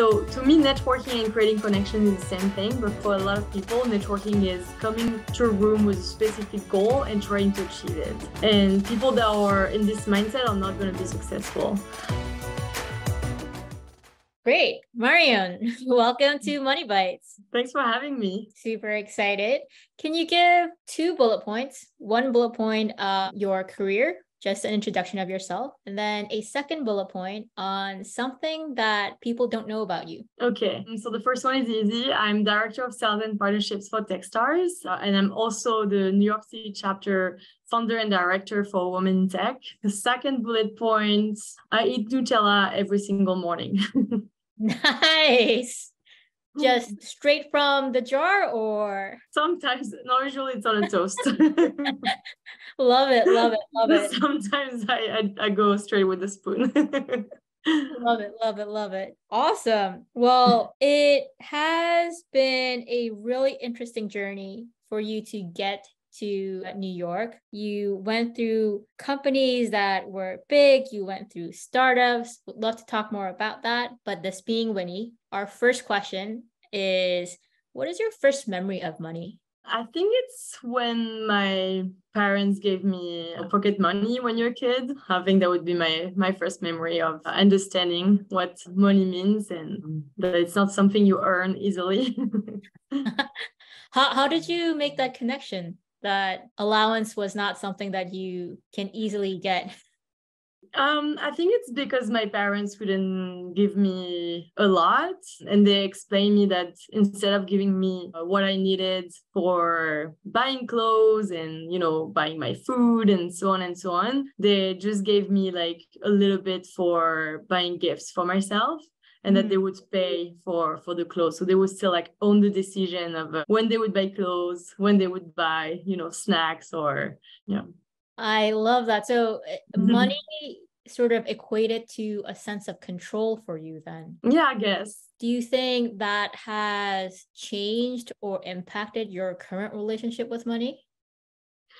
So to me, networking and creating connections is the same thing, but for a lot of people, networking is coming to a room with a specific goal and trying to achieve it. And people that are in this mindset are not going to be successful. Great. Marion, welcome to Money Bites. Thanks for having me. Super excited. Can you give two bullet points? One bullet point, uh, your career, just an introduction of yourself, and then a second bullet point on something that people don't know about you. Okay, so the first one is easy. I'm director of sales and partnerships for Techstars, uh, and I'm also the New York City chapter founder and director for Women in Tech. The second bullet point: I eat Nutella every single morning. nice just straight from the jar or? Sometimes no usually it's on a toast. Love it love it love it. Sometimes I, I, I go straight with the spoon. Love it love it love it. Awesome. Well it has been a really interesting journey for you to get to New York. You went through companies that were big, you went through startups. Would love to talk more about that. But this being WINii, our first question is what is your first memory of money? I think it's when my parents gave me pocket money when you're a kid. I think that would be my my first memory of understanding what money means and that it's not something you earn easily. how how did you make that connection? That allowance was not something that you can easily get. Um, I think it's because my parents wouldn't give me a lot, and they explained me that instead of giving me uh, what I needed for buying clothes and you know buying my food and so on and so on, they just gave me like a little bit for buying gifts for myself and that they mm. would pay for for the clothes so they would still like own the decision of uh, when they would buy clothes when they would buy you know snacks or yeah I love that. So eh, mm-hmm. money sort of equated to a sense of control for you then. Yeah, I guess. Do you think that has changed or impacted your current relationship with money?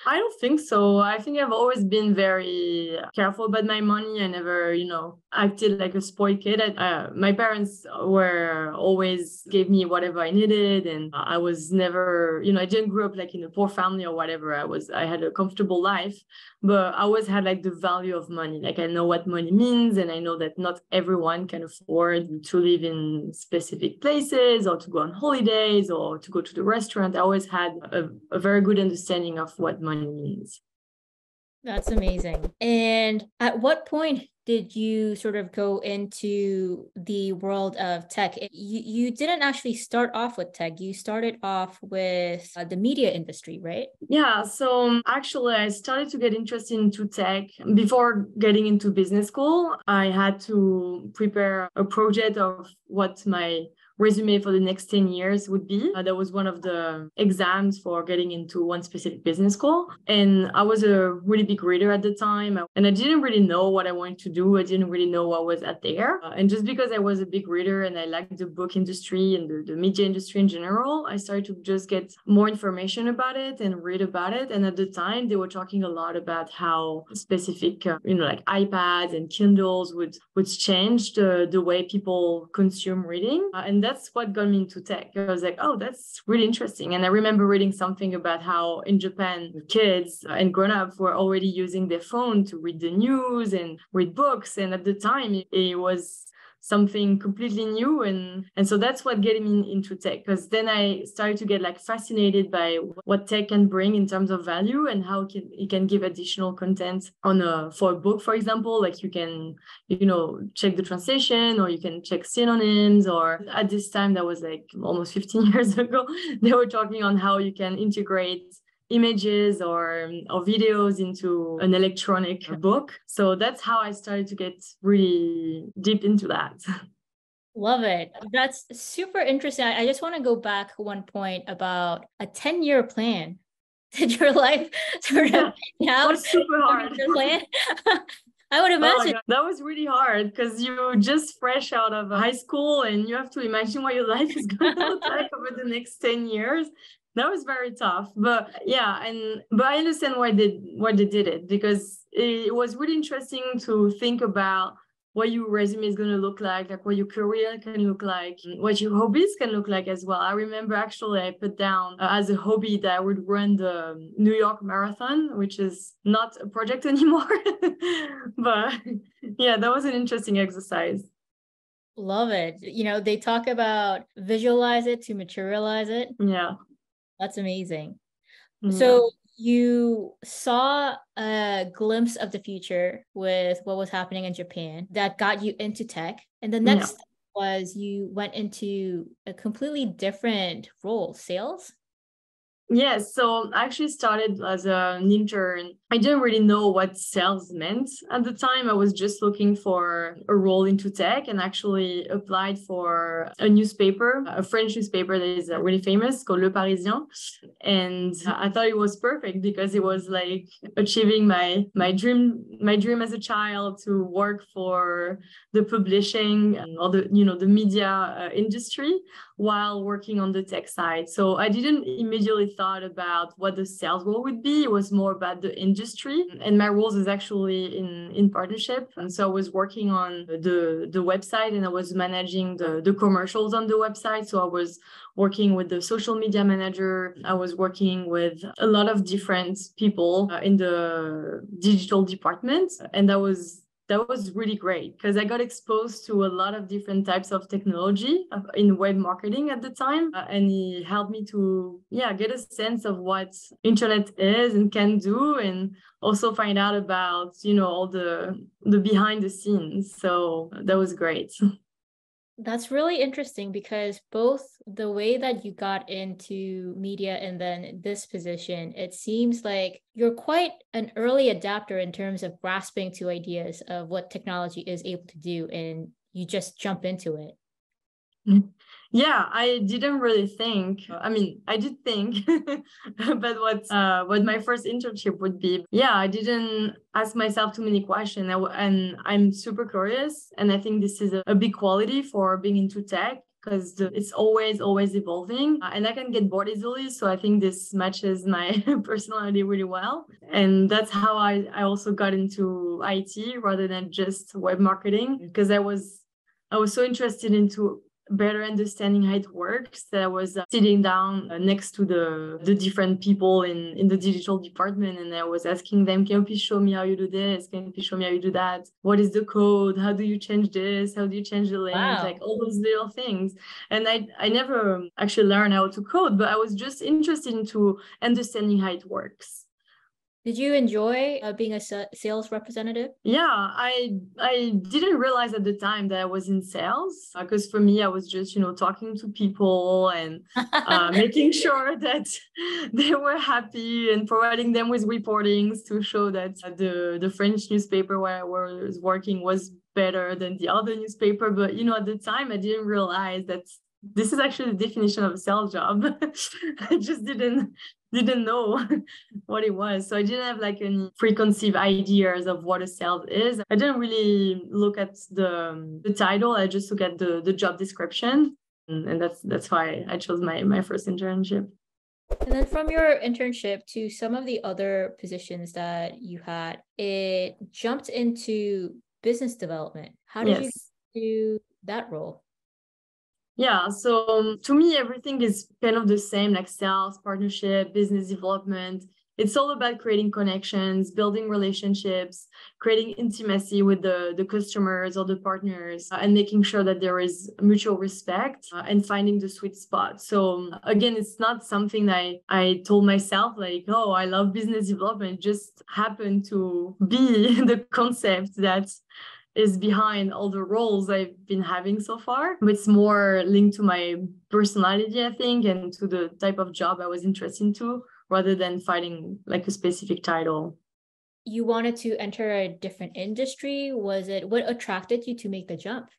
I don't think so. I think I've always been very careful about my money. I never, you know, acted like a spoiled kid. uh, my parents were always gave me whatever I needed, and I was never, you know, I didn't grow up like in a poor family or whatever. I was, I had a comfortable life, but I always had like the value of money. Like I know what money means, and I know that not everyone can afford to live in specific places or to go on holidays or to go to the restaurant. I always had a, a very good understanding of what money means. That's amazing. And at what point did you sort of go into the world of tech? You, you didn't actually start off with tech. You started off with uh, the media industry, right? Yeah. So um, actually, I started to get interested into tech before getting into business school. I had to prepare a project of what my resume for the next 10 years would be. Uh, that was one of the exams for getting into one specific business school. And I was a really big reader at the time. And I didn't really know what I wanted to do. I didn't really know what was out there. Uh, and just because I was a big reader and I liked the book industry and the, the media industry in general, I started to just get more information about it and read about it. And at the time, they were talking a lot about how specific, uh, you know, like iPads and Kindles would, would change the, the way people consume reading. Uh, and that that's what got me into tech. I was like, oh, that's really interesting. And I remember reading something about how in Japan, kids and grown-ups were already using their phone to read the news and read books. And at the time, it was something completely new and and so that's what getting me into tech because then i started to get like fascinated by what tech can bring in terms of value and how it can, it can give additional content on a for a book for example. Like you can you know check the translation or you can check synonyms or at this time that was like almost 15 years ago they were talking on how you can integrate images or, or videos into an electronic book. So that's how I started to get really deep into that. Love it. That's super interesting. I just want to go back one point about a 10 year plan. Did your life sort of yeah, was super hard. Plan? I would oh imagine. Oh that was really hard because you're just fresh out of high school and you have to imagine what your life is going to look like over the next 10 years that was very tough but yeah and but i understand why they why they did it because it was really interesting to think about what your resume is going to look like, like what your career can look like, what your hobbies can look like as well. I remember actually I put down uh, as a hobby that I would run the New York Marathon, which is not a project anymore. but yeah, that was an interesting exercise. Love it. You know, they talk about visualize it to materialize it. Yeah. That's amazing. Yeah. So you saw a glimpse of the future with what was happening in Japan that got you into tech. And the next was you went into a completely different role, sales. Yes, so I actually started as an intern. I didn't really know what sales meant at the time. I was just looking for a role into tech and actually applied for a newspaper, a French newspaper that is really famous called Le Parisien. And I thought it was perfect because it was like achieving my my dream my dream as a child to work for the publishing all the you know the media uh, industry while working on the tech side. So I didn't immediately thought about what the sales role would be. It was more about the industry. And my roles is actually in, in partnership. And so I was working on the, the website and I was managing the, the commercials on the website. So I was working with the social media manager. I was working with a lot of different people uh, in the digital department. And that was that was really great because I got exposed to a lot of different types of technology in web marketing at the time. Uh, and he helped me to, yeah, get a sense of what internet is and can do and also find out about, you know, all the, the behind the scenes. So that was great. That's really interesting because both the way that you got into media and then this position, it seems like you're quite an early adapter in terms of grasping to ideas of what technology is able to do and you just jump into it. Mm-hmm. Yeah, I didn't really think. I mean, I did think, but what uh, what my first internship would be. Yeah, I didn't ask myself too many questions, and I'm super curious, and I think this is a, a big quality for being into tech because it's always always evolving uh, and i can get bored easily so i think this matches my personality really well and that's how i i also got into it rather than just web marketing because i was i was so interested into better understanding how it works that I was uh, sitting down uh, next to the the different people in in the digital department and I was asking them can you please show me how you do this? Can you please show me how you do that? What is the code? How do you change this? How do you change the link wow. like all those little things. And I I never actually learned how to code but I was just interested into understanding how it works did you enjoy uh, being a sales representative? Yeah, I I didn't realize at the time that I was in sales because uh, for me I was just you know talking to people and uh, making sure that they were happy and providing them with reportings to show that the the French newspaper where I was working was better than the other newspaper. But you know at the time I didn't realize that this is actually the definition of a sales job. I just didn't didn't know what it was. So I didn't have like any preconceived ideas of what a sales is. I didn't really look at the, the title. I just look at the, the job description. And, and that's that's why I chose my, my first internship. And then from your internship to some of the other positions that you had, it jumped into business development. How did yes. you do that role? Yeah, so um, to me, everything is kind of the same like sales, partnership, business development. It's all about creating connections, building relationships, creating intimacy with the, the customers or the partners, uh, and making sure that there is mutual respect uh, and finding the sweet spot. So, again, it's not something I, I told myself, like, oh, I love business development, it just happened to be the concept that is behind all the roles I've been having so far. It's more linked to my personality, I think, and to the type of job I was interested into rather than fighting like a specific title. You wanted to enter a different industry. Was it what attracted you to make the jump?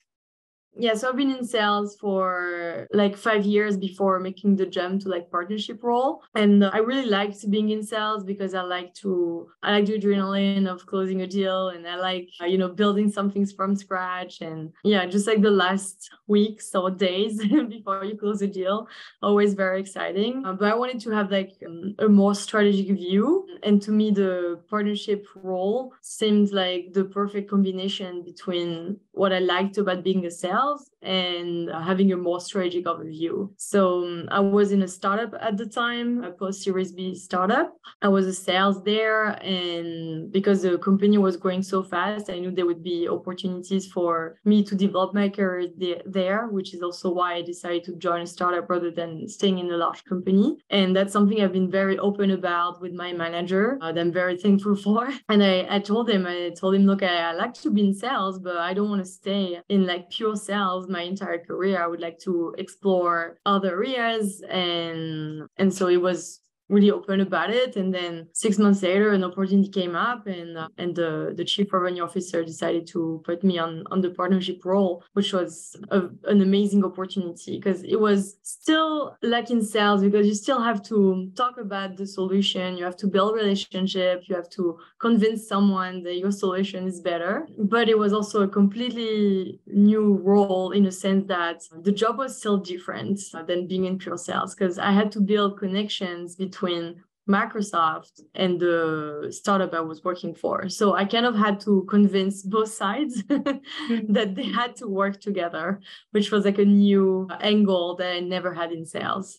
Yeah, so I've been in sales for like five years before making the jump to like partnership role. And I really liked being in sales because I like to, I like the adrenaline of closing a deal and I like, uh, you know, building something from scratch. And yeah, just like the last weeks or days before you close a deal, always very exciting. Uh, but I wanted to have like um, a more strategic view. And to me, the partnership role seemed like the perfect combination between what I liked about being a sales and having a more strategic overview. So um, I was in a startup at the time, a post Series B startup. I was a sales there, and because the company was growing so fast, I knew there would be opportunities for me to develop my career there, which is also why I decided to join a startup rather than staying in a large company. And that's something I've been very open about with my manager uh, that I'm very thankful for. And I, I told him, I told him, look, I, I like to be in sales, but I don't want to stay in like pure sales my entire career. I would like to explore other areas. And and so it was really open about it. And then six months later, an opportunity came up, and uh, and the the chief revenue officer decided to put me on on the partnership role, which was a, an amazing opportunity because it was still in sales because you still have to talk about the solution, you have to build relationship, you have to convince someone that your solution is better. But it was also a completely new role in a sense that the job was still different than being in pure sales because I had to build connections between between Microsoft and the startup I was working for. So I kind of had to convince both sides mm-hmm. that they had to work together, which was like a new angle that I never had in sales.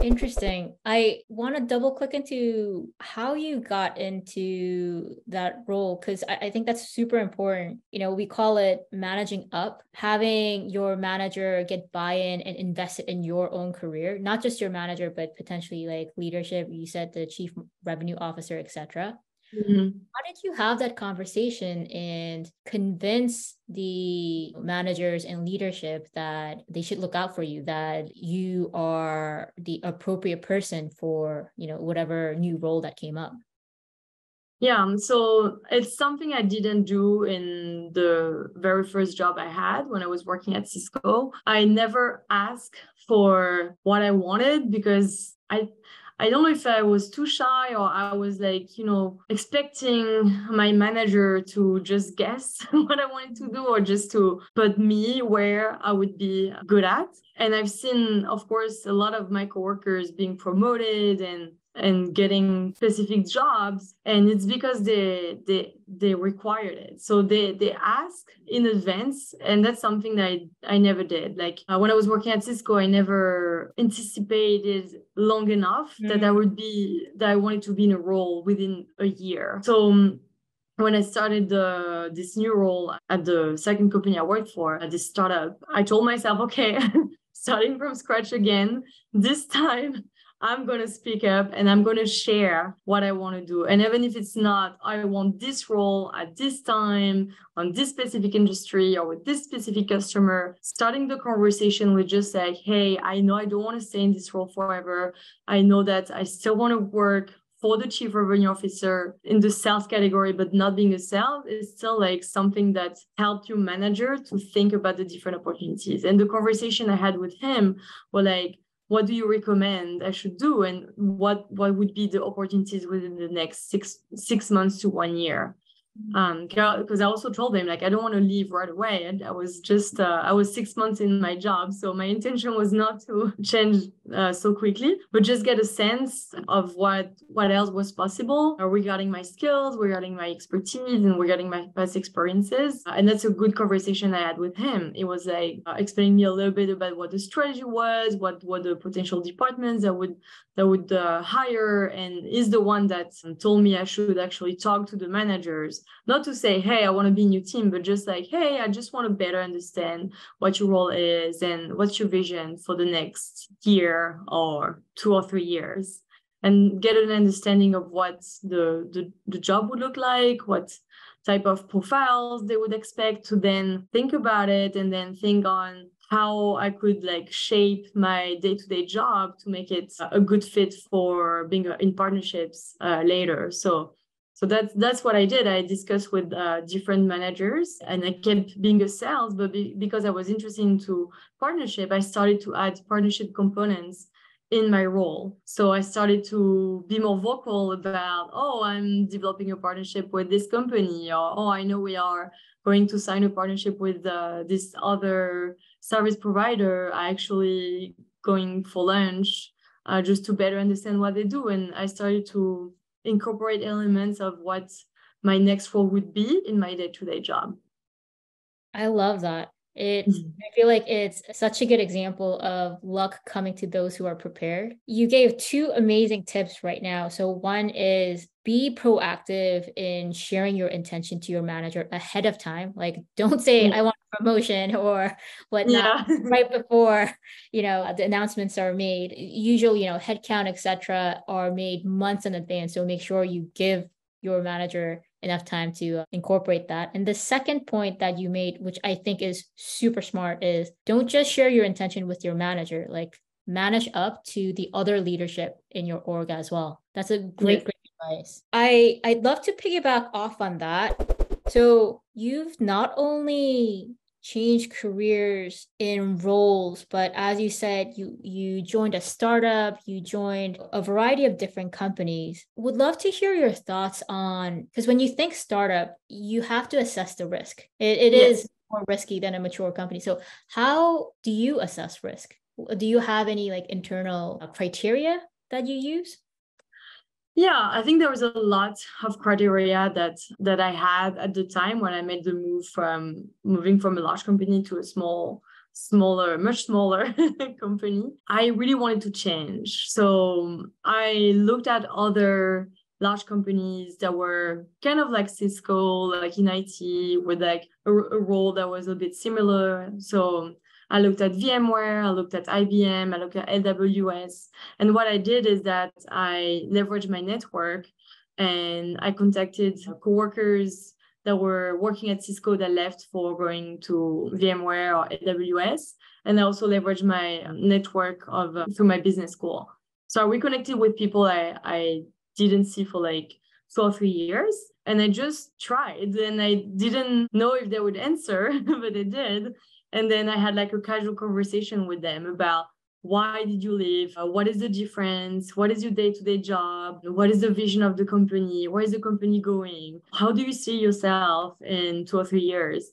Interesting. I want to double click into how you got into that role because I, I, think that's super important. You know, we call it managing up, having your manager get buy in and invest in your own career, not just your manager, but potentially like leadership. You said the chief revenue officer, etc. Mm-hmm. How did you have that conversation and convince the managers and leadership that they should look out for you, that you are the appropriate person for, you know, whatever new role that came up? Yeah, um, so it's something I didn't do in the very first job I had when I was working at Cisco. I never asked for what I wanted because I I don't know if I was too shy or I was like, you know, expecting my manager to just guess what I wanted to do or just to put me where I would be good at. And I've seen, of course, a lot of my coworkers being promoted and and getting specific jobs and it's because they they they required it. So they they ask in advance and that's something that i, I never did. Like uh, when i was working at cisco i never anticipated long enough mm-hmm. that i would be that i wanted to be in a role within a year. So um, when I started the, this new role at the second company I worked for, at this startup, I told myself, okay, starting from scratch again, this time I'm going to speak up and I'm going to share what I want to do. And even if it's not, I want this role at this time on this specific industry or with this specific customer, starting the conversation with just like, hey, I know I don't want to stay in this role forever. I know that I still want to work for the chief revenue officer in the sales category, but not being a sales is still like something that helped your manager to think about the different opportunities. And the conversation I had with him were like, what do you recommend I should do and what what would be the opportunities within the next six six months to one year. Um because i also told him like i don't want to leave right away. And i was just uh, i was six months in my job so my intention was not to change uh, so quickly but just get a sense of what what else was possible uh, regarding my skills regarding my expertise and regarding my past experiences. Uh, and that's a good conversation i had with him. It was like uh, explaining me a little bit about what the strategy was what what the potential departments that would that would uh, hire and is the one that told me i should actually talk to the managers. Not to say hey i want to be in your team but just like hey i just want to better understand what your role is and what's your vision for the next year or two or three years. And get an understanding of what the, the, the job would look like what type of profiles they would expect to then think about it and then think on how I could like shape my day-to-day job to make it a good fit for being in partnerships uh, later. So so that's that's what I did. I discussed with uh, different managers, and I kept being a sales. But be, because I was interested into partnership, I started to add partnership components in my role. So I started to be more vocal about, oh, I'm developing a partnership with this company, or oh, I know we are going to sign a partnership with uh, this other service provider. I actually going for lunch uh, just to better understand what they do, and I started to incorporate elements of what my next role would be in my day-to-day job. I love that. It's mm-hmm. I feel like it's such a good example of luck coming to those who are prepared. You gave two amazing tips right now. So one is be proactive in sharing your intention to your manager ahead of time. Like don't say I want a promotion or whatnot yeah. right before you know the announcements are made. Usually, you know, headcount, etc., are made months in advance. So make sure you give your manager enough time to uh, incorporate that. And the second point that you made, which I think is super smart, is don't just share your intention with your manager, like manage up to the other leadership in your org as well. That's a great, great advice. I, I'd love to piggyback off on that. So you've not only change careers in roles but as you said you you joined a startup you joined a variety of different companies. Would love to hear your thoughts on because when you think startup you have to assess the risk. It, it yes. is more risky than a mature company. So how do you assess risk? Do you have any like internal uh, criteria that you use yeah, I think there was a lot of criteria that that I had at the time when I made the move from moving from a large company to a small smaller much smaller company. I really wanted to change. So um, i looked at other large companies that were kind of like cisco like in it with like a, a role that was a bit similar. So um, I looked at VMware, I looked at IBM, I looked at AWS. And what I did is that I leveraged my network and I contacted coworkers that were working at Cisco that left for going to VMware or AWS. And I also leveraged my network of uh, through my business school. So I reconnected with people I, I didn't see for like two or three years. And I just tried and I didn't know if they would answer, but they did. And then I had like a casual conversation with them about why did you leave? Uh, what is the difference? What is your day to day job? What is the vision of the company? Where is the company going? How do you see yourself in two or three years?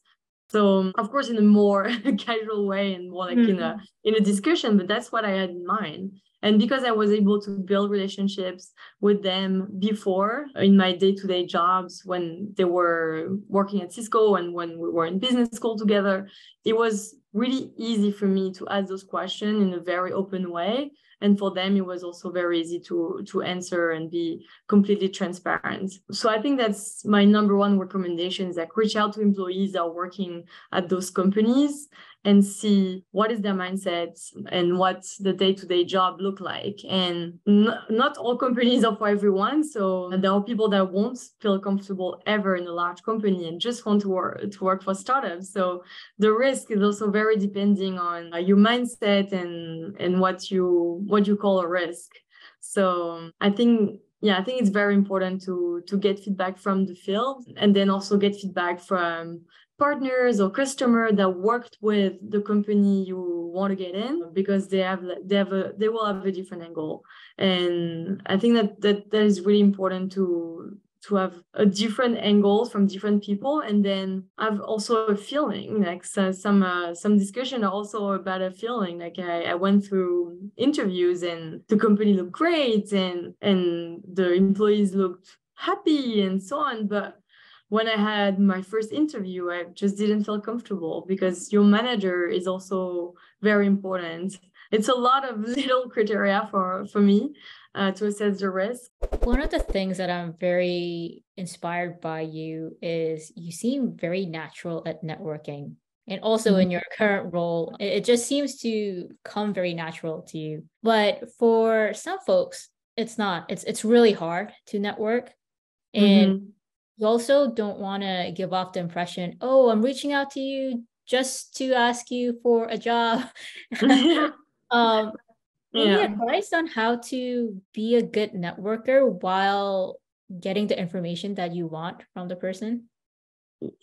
So of course in a more casual way and more like mm-hmm. in a mm-hmm. in a discussion, but that's what I had in mind. And because I was able to build relationships with them before in my day to day jobs when they were working at Cisco and when we were in business school together, it was really easy for me to ask those questions in a very open way. And for them it was also very easy to to answer and be completely transparent. So i think that's my number one recommendation is like reach out to employees that are working at those companies and see what is their mindset and what the day-to-day job look like. And n- not all companies are for everyone. So there are people that won't feel comfortable ever in a large company and just want to work to work for startups. So the risk is also very depending on uh, your mindset and and what you what you call a risk. So i think yeah i think it's very important to to get feedback from the field and then also get feedback from partners or customer that worked with the company you want to get in because they have they have a they will have a different angle. And i think that that, that is really important to to have a different angle from different people. And then have also a feeling like so, some uh, some discussion also about a feeling. Like I, I went through interviews and the company looked great and and the employees looked happy and so on. But when I had my first interview, I just didn't feel comfortable because your manager is also very important. It's a lot of little criteria for, for me uh, to assess the risk. One of the things that I'm very inspired by you is you seem very natural at networking. And also mm-hmm. in your current role, it, just seems to come very natural to you. But for some folks, it's not. It's it's really hard to network. And mm-hmm you also don't want to give off the impression, oh, I'm reaching out to you just to ask you for a job. um, any yeah. advice on how to be a good networker while getting the information that you want from the person?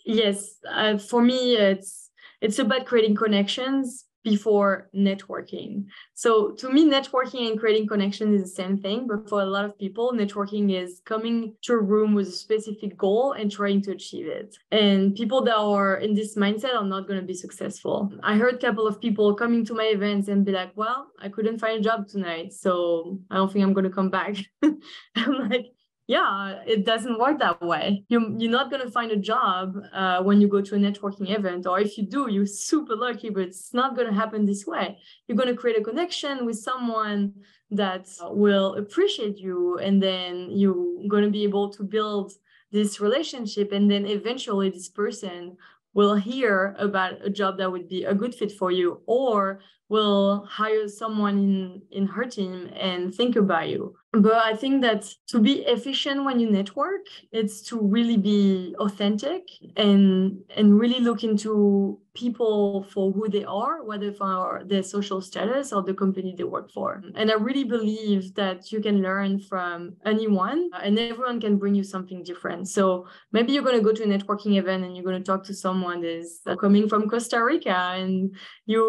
Yes, uh, for me, it's it's about creating connections before networking. So to me, networking and creating connection is the same thing. But for a lot of people, networking is coming to a room with a specific goal and trying to achieve it. And people that are in this mindset are not going to be successful. I heard a couple of people coming to my events and be like, well, I couldn't find a job tonight. So I don't think I'm going to come back. I'm like, yeah, it doesn't work that way. You, you're not going to find a job uh, when you go to a networking event, or if you do, you're super lucky, but it's not going to happen this way. You're going to create a connection with someone that will appreciate you, and then you're going to be able to build this relationship. And then eventually, this person will hear about a job that would be a good fit for you, or will hire someone in, in her team and think about you. But i think that to be efficient when you network it's to really be authentic and and really look into people for who they are whether for their social status or the company they work for. And i really believe that you can learn from anyone uh, and everyone can bring you something different. So maybe you're going to go to a networking event and you're going to talk to someone that's coming from costa rica and you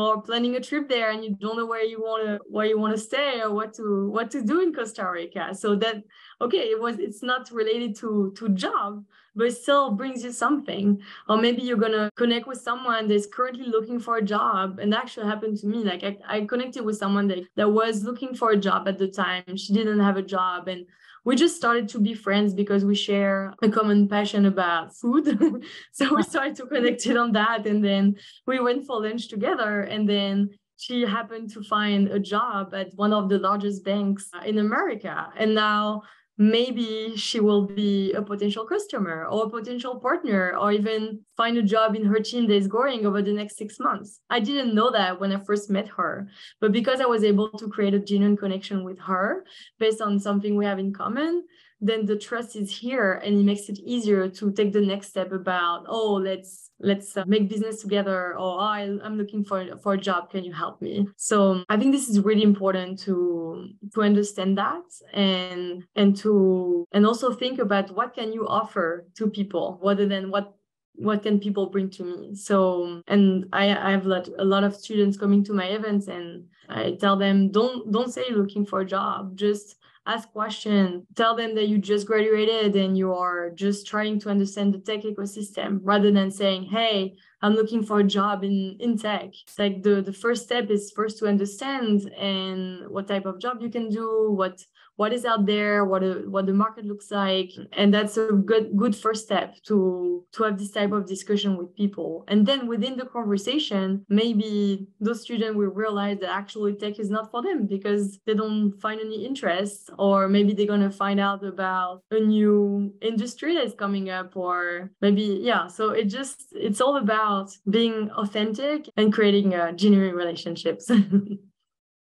are planning a trip there and you don't know where you want to where you want to stay or what to what to do in Costa Rica. So that okay, it was it's not related to to job, but it still brings you something. Or maybe you're gonna connect with someone that's currently looking for a job. And that actually happened to me. Like I, I connected with someone that, that was looking for a job at the time. She didn't have a job and we just started to be friends because we share a common passion about food. so we started to connect it on that. And then we went for lunch together. And then she happened to find a job at one of the largest banks in America. And now maybe she will be a potential customer or a potential partner or even find a job in her team that is growing over the next six months. I didn't know that when I first met her, but because I was able to create a genuine connection with her based on something we have in common, then the trust is here and it makes it easier to take the next step about oh let's let's uh, make business together. Or oh, i'm looking for for a job. Can you help me? So i think this is really important to to understand that and and to and also think about what can you offer to people rather than what what can people bring to me. So and i i have lot, a lot of students coming to my events and i tell them don't don't say looking for a job. Just ask questions tell them that you just graduated and you are just trying to understand the tech ecosystem rather than saying hey i'm looking for a job in in tech. It's like the the first step is first to understand and what type of job you can do what what is out there, what a, what the market looks like, and that's a good good first step to to have this type of discussion with people. And then within the conversation, maybe those students will realize that actually tech is not for them because they don't find any interest, or maybe they're gonna find out about a new industry that's coming up, or maybe yeah. So it just it's all about being authentic and creating uh, genuine relationships.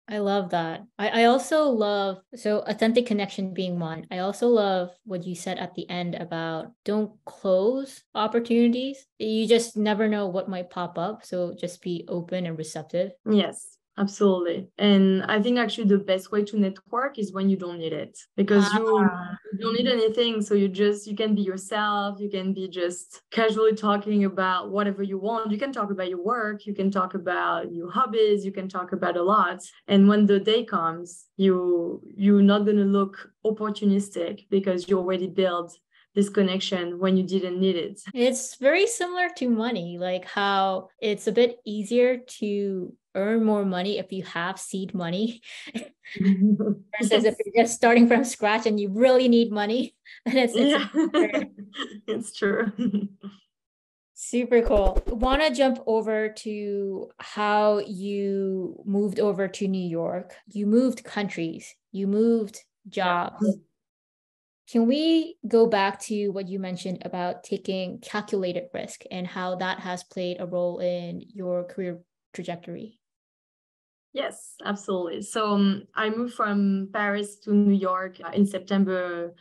I love that. I, I also love so authentic connection being one. I also love what you said at the end about don't close opportunities. You just never know what might pop up. So just be open and receptive. Yes absolutely and i think actually the best way to network is when you don't need it because you, ah. you don't need anything so you just you can be yourself you can be just casually talking about whatever you want you can talk about your work you can talk about your hobbies you can talk about a lot and when the day comes you you're not going to look opportunistic because you already built this connection when you didn't need it. It's very similar to money, like how it's a bit easier to earn more money if you have seed money. Versus if you're just starting from scratch and you really need money then it's, it's, yeah. it's true. Super cool. Want to jump over to how you moved over to new york. You moved countries. You moved jobs. Can we go back to what you mentioned about taking calculated risk and how that has played a role in your career trajectory Yes, absolutely. So um, I moved from Paris to New York uh, in September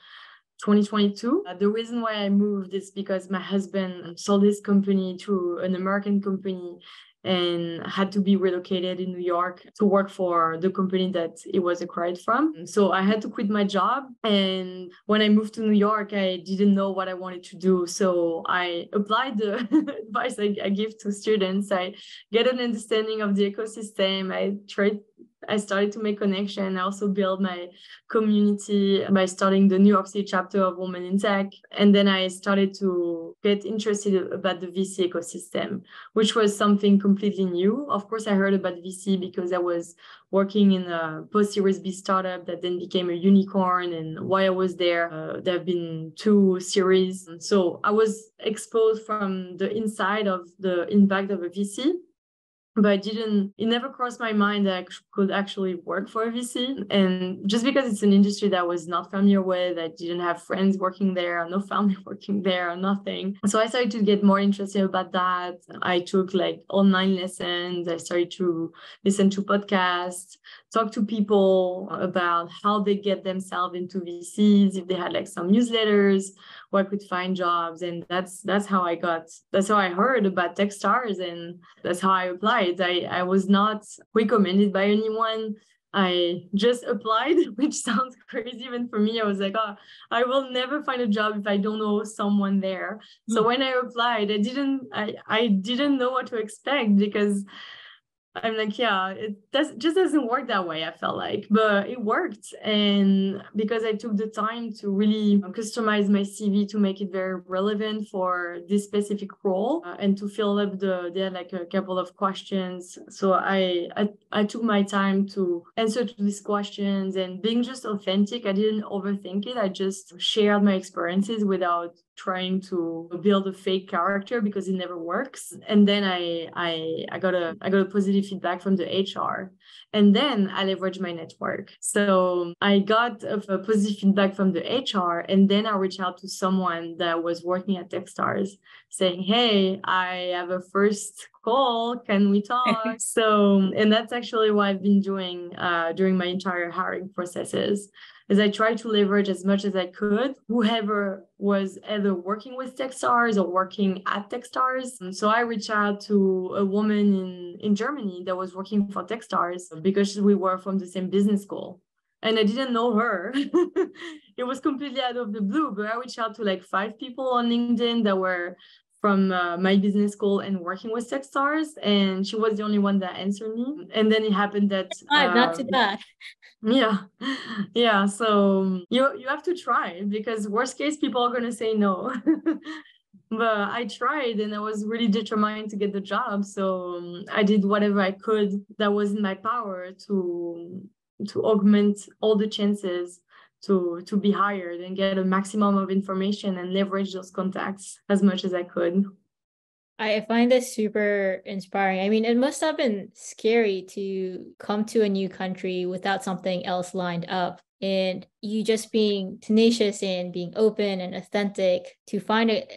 2022. Uh, the reason why I moved is because my husband sold his company to an American company and had to be relocated in New York to work for the company that it was acquired from. So I had to quit my job. And when I moved to New York, I didn't know what I wanted to do. So I applied the advice I, I give to students. I get an understanding of the ecosystem. I tried I started to make connection. I also built my community by starting the New York City chapter of Women in Tech. And then I started to get interested about the VC ecosystem, which was something completely new. Of course, I heard about VC because I was working in a post Series B startup that then became a unicorn. And while I was there, uh, there have been two series. And So I was exposed from the inside of the impact of a VC but I didn't, it never crossed my mind that I could actually work for a VC. And just because it's an industry that I was not familiar with, I didn't have friends working there, no family working there, or nothing. So I started to get more interested about that. I took like online lessons. I started to listen to podcasts, talk to people about how they get themselves into VCs, if they had like some newsletters, I could find jobs. And that's that's how I got that's how I heard about Techstars and that's how I applied. I, I was not recommended by anyone. I just applied, which sounds crazy even for me. I was like, oh, I will never find a job if I don't know someone there. Mm-hmm. So hmm. when I applied, I didn't I, I didn't know what to expect because I'm like, yeah, it does just doesn't work that way. I felt like, but it worked, and because I took the time to really customize my CV to make it very relevant for this specific role, uh, and to fill up the there like a couple of questions. So I, I I took my time to answer to these questions and being just authentic. I didn't overthink it. I just shared my experiences without trying to build a fake character because it never works. And then i i i got a i got a positive feedback from the hr and then i leveraged my network. So i got a, a positive feedback from the hr and then i reached out to someone that was working at techstars saying hey i have a first call can we talk so and that's actually what i've been doing uh, during my entire hiring processes is I tried to leverage as much as I could whoever was either working with Techstars or working at Techstars. And so I reached out to a woman in, in Germany that was working for Techstars because we were from the same business school. And I didn't know her. it was completely out of the blue, but I reached out to like five people on LinkedIn that were from uh, my business school and working with sex Techstars, and she was the only one that answered me. And then it happened that um, not too bad. Yeah, yeah. So you you have to try because worst case people are gonna say no. but I tried and I was really determined to get the job. So um, I did whatever I could that was in my power to to augment all the chances to to be hired and get a maximum of information and leverage those contacts as much as I could. I find this super inspiring. I mean, it must have been scary to come to a new country without something else lined up. And you just being tenacious and being open and authentic to find a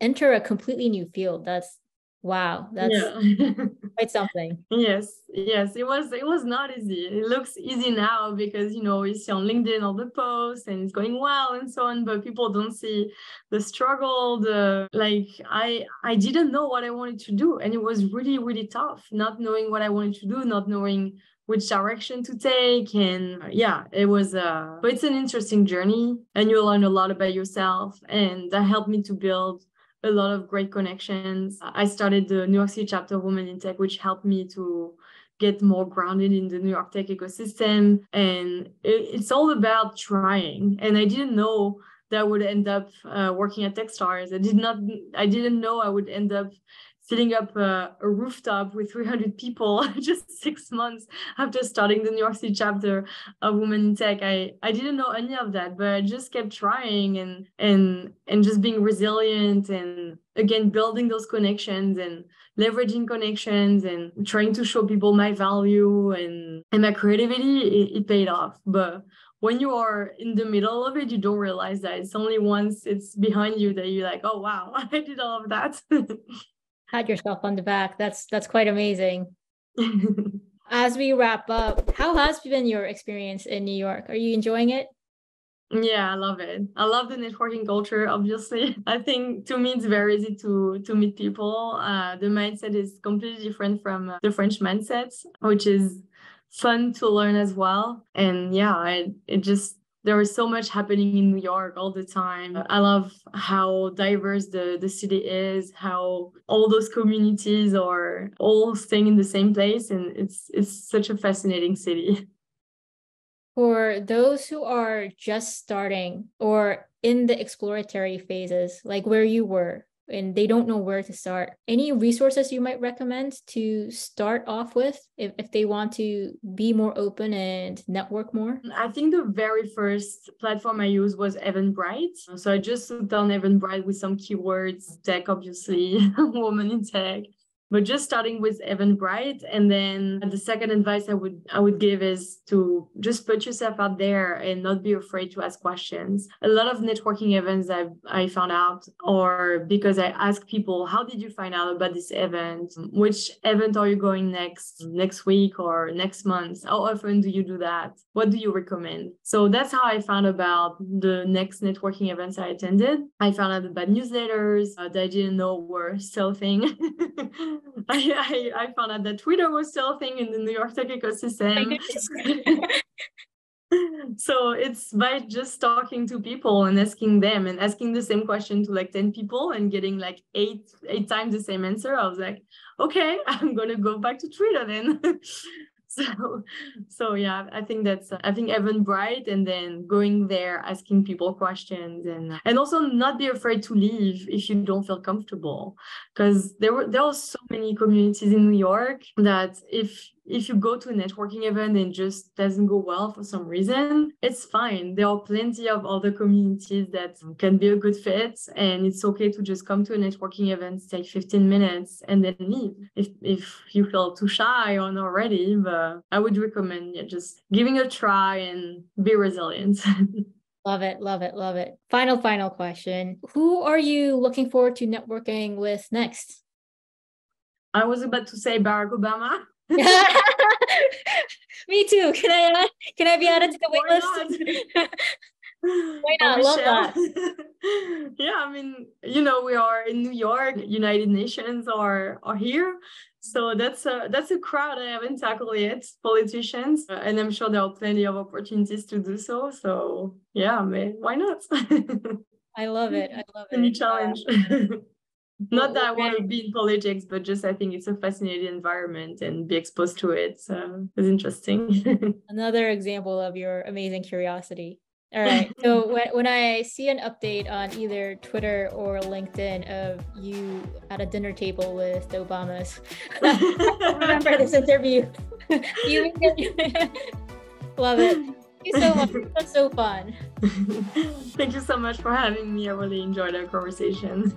enter a completely new field. That's wow that's yeah. quite something yes yes it was it was not easy it looks easy now because you know you see on linkedin all the posts and it's going well and so on but people don't see the struggle the like i i didn't know what i wanted to do and it was really really tough not knowing what i wanted to do not knowing which direction to take and yeah it was uh but it's an interesting journey and you learn a lot about yourself and that helped me to build a lot of great connections. I started the New York City chapter Women in Tech, which helped me to get more grounded in the New York tech ecosystem. And it's all about trying. And I didn't know that I would end up uh, working at Techstars. I did not. I didn't know I would end up filling up a, a, rooftop with 300 people just six months after starting the New York City chapter of Women in Tech. I, I didn't know any of that, but I just kept trying and and and just being resilient and again building those connections and leveraging connections and trying to show people my value and and my creativity. It, it paid off, but when you are in the middle of it, you don't realize that it's only once it's behind you that you're like, oh wow, I did all of that. pat yourself on the back. That's that's quite amazing. As we wrap up, how has been your experience in New York? Are you enjoying it? Yeah, I love it. I love the networking culture. Obviously, I think to me it's very easy to to meet people. Uh, the mindset is completely different from uh, the French mindset, which is fun to learn as well. And yeah, I, it just there is so much happening in New York all the time. I love how diverse the, the city is, how all those communities are all staying in the same place. And it's it's such a fascinating city. For those who are just starting or in the exploratory phases, like where you were, and they don't know where to start. Any resources you might recommend to start off with if, if they want to be more open and network more? Mm, I think the very first platform i used was eventbrite. So i just took on eventbrite with some keywords tech obviously woman in tech but just starting with Eventbrite. And then the second advice I would I would give is to just put yourself out there and not be afraid to ask questions. A lot of networking events I I found out, or because I ask people, how did you find out about this event? Which event are you going next next week or next month? How often do you do that? What do you recommend? So that's how I found about the next networking events I attended. I found out about newsletters uh, that I didn't know were still thing. I, I, I found out that Twitter was still a thing in the New York tech ecosystem. so it's by just talking to people and asking them and asking the same question to like 10 people and getting like eight eight times the same answer i was like okay i'm gonna go back to twitter then so so yeah i think that's uh, i think eventbrite and then going there asking people questions and and also not be afraid to leave if you don't feel comfortable. Because there were there were so many communities in new york that if if you go to a networking event and just doesn't go well for some reason, it's fine. There are plenty of other communities that can be a good fit. And it's okay to just come to a networking event, take 15 minutes and then leave if, if you feel too shy or not ready. But I would recommend yeah, just giving a try and be resilient. Love it, love it, love it. Final, final question. Who are you looking forward to networking with next? I was about to say Barack Obama. Me too. Can I uh, can I be added to the wait list? Why not? Love that. yeah, I mean, you know, we are in New York. United Nations are are here, so that's a that's a crowd I haven't tackled yet. Politicians, uh, and I'm sure there are plenty of opportunities to do so. So yeah, man, why not? I love it. I love it. Any challenge. Not that I want to be in politics, but just I think it's a fascinating environment and be exposed to it. So it's interesting. Another example of your amazing curiosity. All right. So when, when I see an update on either Twitter or LinkedIn of you at a dinner table with the Obamas, remember this interview. you love it. Thank you so much. That's so fun. Thank you so much for having me. I really enjoyed our conversation.